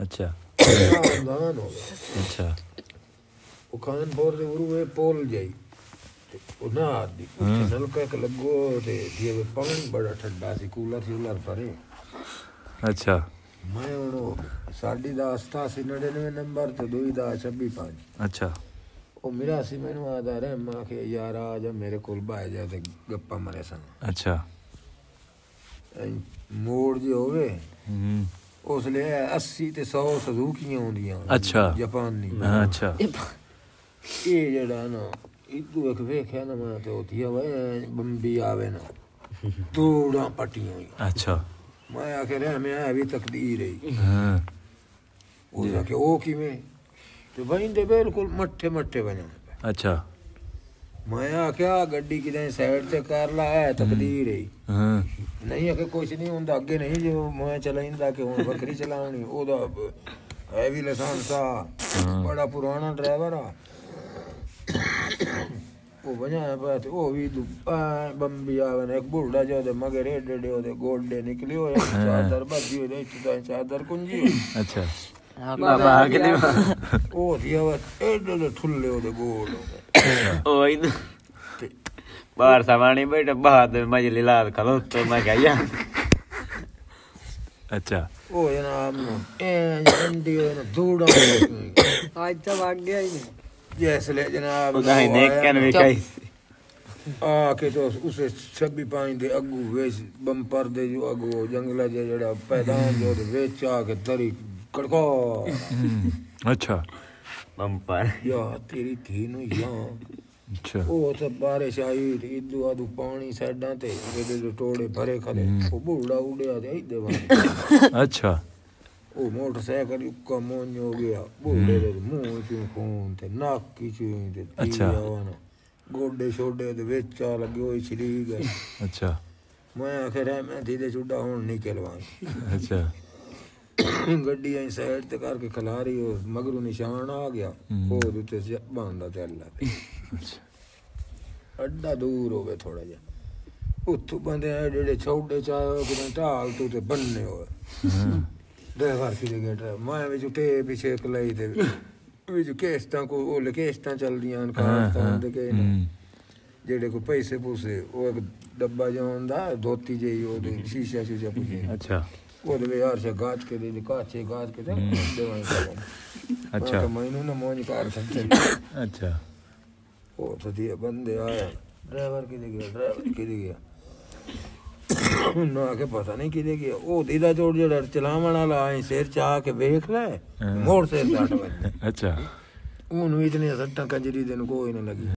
ਅੱਛਾ। ਦਾਨ ਹੋ ਗਿਆ ਅੱਛਾ। ਉਹ ਖਾਨਪੁਰ ਦੇ ਉਰੂ ਇਹ ਪੋਲ ਜਾਈ ਤੇ ਉਹ ਨਾ ਆਦੀ ਉੱਥੇ ਨਲਕਾ ਇੱਕ ਲੱਗੋ ਤੇ ਦੀਵੇ ਪਾਣੀ ਬੜਾ ਠੰਡਾ ਸੀ ਕੂਲਰ ਸ਼ੂਲਰ ਪਰੇ ਅੱਛਾ। ਮੈਂ ਹੁਣ ਉਹ ਸਾਡੀ ਦਾ ਅਸਤਾ ਸੀ 99 ਨੰਬਰ ਤੇ ਦੂਈ ਦਾ 26 ਪੰਜ। ਅੱਛਾ। ਉਹ ਮੇਰਾ ਸੀ ਮੈਨੂੰ ਆਦਾ ਰਹਿ ਮਾਂ ਕਿ ਯਾਰ ਆ ਜਾ ਮੇਰੇ ਕੋਲ ਬਾਹ ਜਾ ਤੇ ਗੱਪਾਂ ਮਾਰੇ ਸਨ। ਐਂ ਮੋੜ ਜੇ ਹੋਵੇ ਹੂੰ। ਉਸ ਲਈ 80 ਤੇ 100 ਸਜ਼ੂਕੀਆਂ ਆਉਂਦੀਆਂ ਅੱਛਾ। ਜਾਪਾਨੀ ਹਾਂ, ਅੱਛਾ ਇਹ ਜਿਹੜਾ ਨਾ ਇਦੂ ਇੱਕ ਵੇਖਿਆ ਨਾ ਮੈਂ ਤੇ ਉਥੀ ਆਵੇ ਬੰਬੀ ਆਵੇ ਨਾ ਤੋੜਾਂ ਪੱਟੀਆਂ ਹੋਈ ਅੱਛਾ ਮੈਂ ਆਖਿਆ ਰਿਹਾ ਮੈਂ ਆ ਵੀ ਤਕਦੀਰ ਹੈ ਹਾਂ ਉਹ ਆਖਿਆ ਉਹ ਕਿਵੇਂ ਤੇ ਬੰਦੇ ਬਿਲਕੁਲ ਮੱਠੇ ਮੱਠੇ ਬਣੇ ਅੱਛਾ ਮੈਂ ਆਖਿਆ ਗੱਡੀ ਕਿਤੇ ਸਾਈਡ ਤੇ ਕਰ ਲਾ ਇਹ ਤਕਦੀਰ ਹੈ ਹਾਂ ਨਹੀਂ ਅਗੇ ਕੁਛ ਨਹੀਂ ਹੁੰਦਾ ਅੱਗੇ ਨਹੀਂ ਜੋ ਮੈਂ ਚਲਾਇੰਦਾ ਕਿ ਹੁਣ ਬੱਕਰੀ ਚਲਾਉਣੀ ਉਹਦਾ ਹੈ ਵੀ ਲਾਇਸੈਂਸ ਆ ਬੜਾ ਪੁਰਾਣਾ ਡਰਾਈਵਰ ਆ ਉਹ ਬਣਾਇਆ ਪਿਆ ਤੇ ਉਹ ਵੀ ਦੂ- ਐਂ ਬੰਬੀ ਆਵੇ ਨੇ ਇੱਕ ਬੁੱਢਾ ਜਿਹਾ ਉਹਦੇ ਮਗਰ ਏਡੇ ਏਡੇ ਉਹਦੇ ਗੋਡੇ ਨਿਕਲੇ ਹੋਏ ਚਾਦਰ ਬੱਜੀ ਹੋਈ ਇੱਥੇ ਤਾਂ ਚਾਦਰ ਕੁੰਜੀ ਹੋਈ। ਅੱਛਾ ਬਾਬਾ ਆ ਕੇ ਉਹ ਦੀ ਆਵਾ ਏਡੇ ਏਡੇ ਠੁੱਲੇ ਉਹਦੇ ਗੋਲ ਉਹਦੇ। ਉਹ ਇਨ ਤੇ बाहर सामान ही बाहर तो मैं जली लाल खलो तो मैं क्या यार अच्छा। ओ जनाब ठंडी है ना दूर आज तो भाग गया ही नहीं। जैसे ले जनाब नहीं देख के नहीं कैसे आके तो उसे छब्बी पानी दे अगू वेच बम्पर दे जो अगू जंगला जे जड़ा पैदान जो वेच आके तरी कड़को। हम्म। अच्छा। बम्पर। या तेरी थी नु या। ਅੱਛਾ ਉਹ ਤਾਂ ਬਾਰਿਸ਼ ਆਈ ਤੇ ਇਦੂ ਆਦੂ ਪਾਣੀ ਸਾਈਡਾਂ ਤੇ ਇਹਦੇ ਦੇ ਟੋੜੇ ਭਰੇ ਖਲੇ ਉਹ ਬੁੜਾ ਉੜਿਆ ਤੇ ਇੱਦੇ ਵਾਂ ਅੱਛਾ ਉਹ ਮੋਟਰਸਾਈਕਲ ਉੱਕਾ ਮੋਨ ਹੋ ਗਿਆ ਬੁੜੇ ਦੇ ਮੂੰਹ ਚੋਂ ਖੂਨ ਤੇ ਨੱਕ ਚੋਂ ਤੇ ਅੱਛਾ। ਤੀਆ ਗੋਡੇ ਛੋਡੇ ਦੇ ਵਿੱਚ ਆ ਲੱਗੇ ਹੋਈ ਛਲੀ ਗਏ ਅੱਛਾ ਮੈਂ ਆਖਿਆ ਮੈਂ ਧੀਰੇ ਚੁੱਡਾ ਹੁਣ ਨਹੀਂ ਕਲਵਾਂ ਅੱਛਾ ਗੱਡੀ ਐ ਸਾਈਡ ਤੇ ਕਰਕੇ ਖਲਾ ਰਹੀ ਉਹ ਮਗਰੂ ਨਿਸ਼ਾਨ ਆ ਗਿਆ ਹੂੰ। ਉਹ ਉਹਦੇ ਤੇ ਬੰਦਾ ਚੱਲਦਾ ਪਿਆ ਅੱਡਾ ਦੂਰ ਹੋਵੇ ਥੋੜਾ ਜਿਹਾ। ਉੱਥੋਂ ਬੰਦੇ ਆ ਜਿਹੜੇ ਛੋਡੇ ਚਾਹ ਕਿਤੇ ਢਾਲ ਤੋਂ ਤੇ ਬੰਨੇ ਹੋਏ। ਡਰਾਈਵਰ ਕਿਤੇ ਗਿਆ ਡਰਾਈਵਰ ਮੈਂ ਵਿੱਚ ਤੇ ਪਿੱਛੇ ਕਲਾਈ ਤੇ ਵਿੱਚ ਕੇਸਟਾਂ ਕੋ ਉਹ ਲਕੇਸਟਾਂ ਚੱਲਦੀਆਂ ਹਨ ਤਾਂ ਕੇ ਜਿਹੜੇ ਕੋ ਪੈਸੇ ਪੂਸੇ ਉਹ ਇੱਕ ਡੱਬਾ ਜਿਹਾ ਹੁੰਦਾ ਧੋਤੀ ਜਿਹੀ ਉਹਦੇ ਸ਼ੀਸ਼ਾ ਸ਼ੀਸ਼ਾ ਪੁੱਛੇ ਅੱਛਾ। ਉਹਦੇ ਵਿੱਚ ਯਾਰ ਸੇ ਗਾਚ ਕੇ ਦੇ ਕਾਚੇ ਗਾਚ ਕੇ ਦੇ। ਦੇਵਾਂ ਅੱਛਾ। ਮੈਨੂੰ ਨਾ ਮੋਜ ਕਰ ਸਕਦੇ। ਅੱਛਾ। ਉਹ ਤਾਂ ਦੀ ਬੰਦੇ ਆਇਆ ਡਰਾਈਵਰ ਕਿਤੇ ਗਿਆ ਡਰਾਈਵਰ ਕਿਤੇ ਗਿਆ। ਨਾ ਕੇ ਪਤਾ ਨਹੀਂ ਕਿਤੇ ਗਿਆ। ਉਹ ਦੀਦਾ ਜੋੜ ਜਿਹੜਾ ਚਲਾਵਣ ਵਾਲਾ ਐ ਸਿਰ ਚ ਆ ਕੇ ਵੇਖ ਲੈ। ਮੋੜ ਸਿਰ ਸੱਟ ਵੱਜ ਅੱਛਾ। ਉਹਨੂੰ ਇਤਨੇ ਸੱਟਾਂ ਕੰਜਰੀ ਦੇ ਨੂੰ ਕੋਈ ਨਾ ਲੱਗੀ।